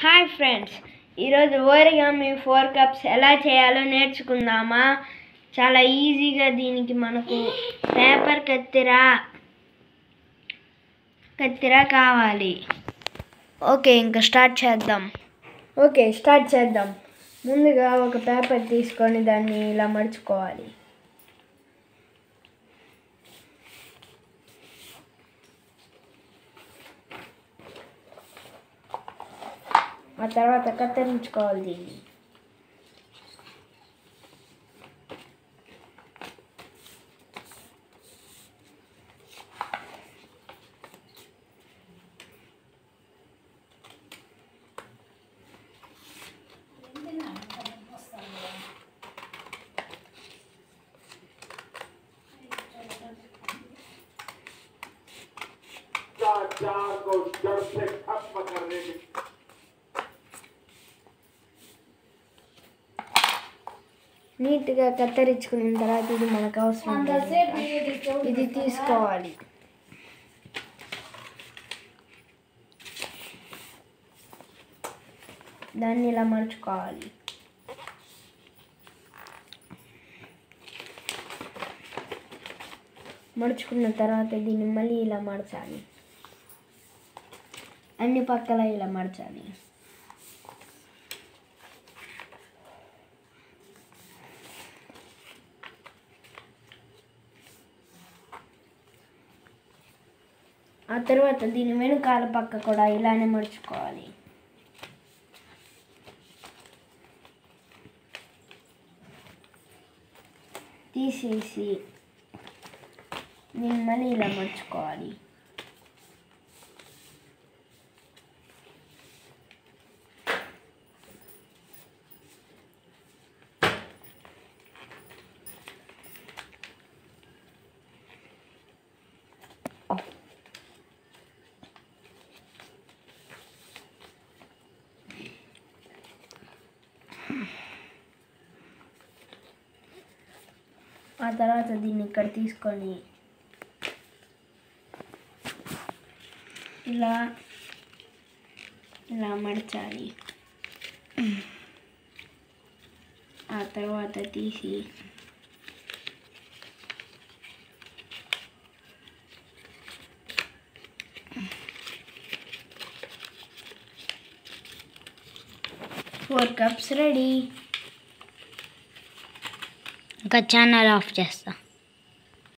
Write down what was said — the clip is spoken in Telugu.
హాయ్ ఫ్రెండ్స్ ఈరోజు ఓరిగామి ఫోర్ కప్స్ ఎలా చేయాలో నేర్చుకుందామా? చాలా ఈజీగా దీనికి మనకు పేపర్ కత్తెర కత్తెర కావాలి. ఓకే ఇంకా స్టార్ట్ చేద్దాం. ఓకే స్టార్ట్ చేద్దాం. ముందుగా ఒక పేపర్ తీసుకొని దాన్ని ఇలా మడుచుకోవాలి. ఆ తర్వాత కత్తిరించుకోవాలి దీన్ని Tchau, tchau, tchau. నీట్గా కత్తిరించుకున్న తర్వాత ఇది మనకు అవసరం. ఇది తీసుకోవాలి. దాన్ని ఇలా మడుచుకోవాలి మడుచుకున్న తర్వాత దీన్ని మళ్ళీ ఇలా మడచాలి. అన్ని పక్కల ఇలా మడచాలి. ఆ తర్వాత దీని వెనుకాల పక్క కూడా ఇలానే మడుచుకోవాలి. తీసేసి దీన్ని మళ్ళీ ఇలా మడుచుకోవాలి. ఆ తర్వాత దీన్ని ఇక్కడ తీసుకొని ఇలా ఇలా మడచాలి ఆ తర్వాత తీసి ఫోర్ కప్స్ రెడీ ఇంకా ఛానల్ ఆఫ్ చేస్తా.